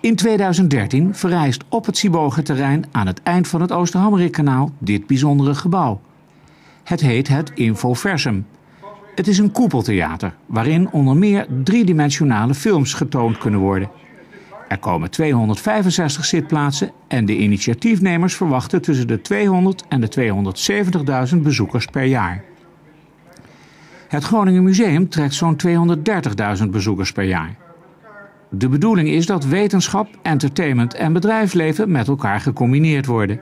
In 2013 verrijst op het Sibogenterrein aan het eind van het Oosterhammerikanaal dit bijzondere gebouw. Het heet het Infoversum. Het is een koepeltheater waarin onder meer driedimensionale films getoond kunnen worden. Er komen 265 zitplaatsen en de initiatiefnemers verwachten tussen de 200 en de 270.000 bezoekers per jaar. Het Groningen Museum trekt zo'n 230.000 bezoekers per jaar. De bedoeling is dat wetenschap, entertainment en bedrijfsleven met elkaar gecombineerd worden.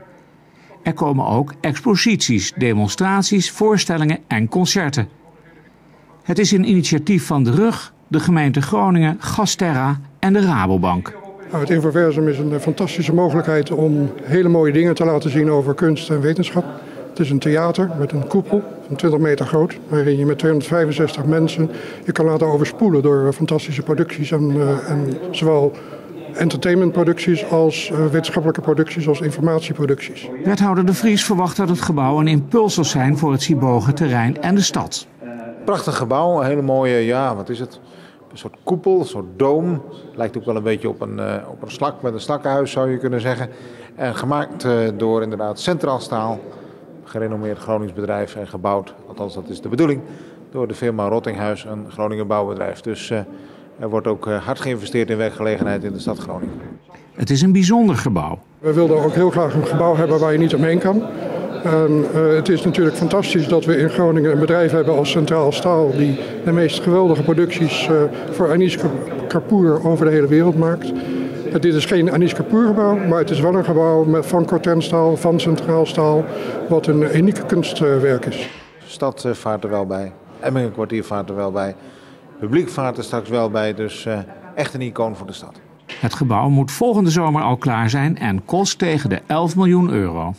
Er komen ook exposities, demonstraties, voorstellingen en concerten. Het is een initiatief van de RUG, de gemeente Groningen, Gasterra en de Rabobank. Nou, het Infoversum is een fantastische mogelijkheid om hele mooie dingen te laten zien over kunst en wetenschap. Het is een theater met een koepel van 20 meter groot, waarin je met 265 mensen je kan laten overspoelen door fantastische producties. En, uh, en zowel entertainmentproducties als uh, wetenschappelijke producties als informatieproducties. Wethouder De Vries verwacht dat het gebouw een impuls zal zijn voor het Sibogen terrein en de stad. Prachtig gebouw, een hele mooie, ja, wat is het? Een soort koepel, een soort doom. Lijkt ook wel een beetje op een, uh, op een slak met een slakkenhuis zou je kunnen zeggen. En gemaakt uh, door inderdaad Centraal Staal gerenommeerd Gronings bedrijf en gebouwd, althans dat is de bedoeling, door de firma Rottinghuis, een Groningen bouwbedrijf. Dus uh, er wordt ook uh, hard geïnvesteerd in werkgelegenheid in de stad Groningen. Het is een bijzonder gebouw. We wilden ook heel graag een gebouw hebben waar je niet omheen kan. En, uh, het is natuurlijk fantastisch dat we in Groningen een bedrijf hebben als Centraal Staal... die de meest geweldige producties voor Anies Kapoor over de hele wereld maakt. Dit is geen Anies Kapoor gebouw, maar het is wel een gebouw met van Cortenstaal, van Centraal Staal, wat een unieke kunstwerk is. De stad vaart er wel bij, Emmingen kwartier vaart er wel bij, publiek vaart er straks wel bij, dus uh, echt een icoon voor de stad. Het gebouw moet volgende zomer al klaar zijn en kost tegen de 11 miljoen euro.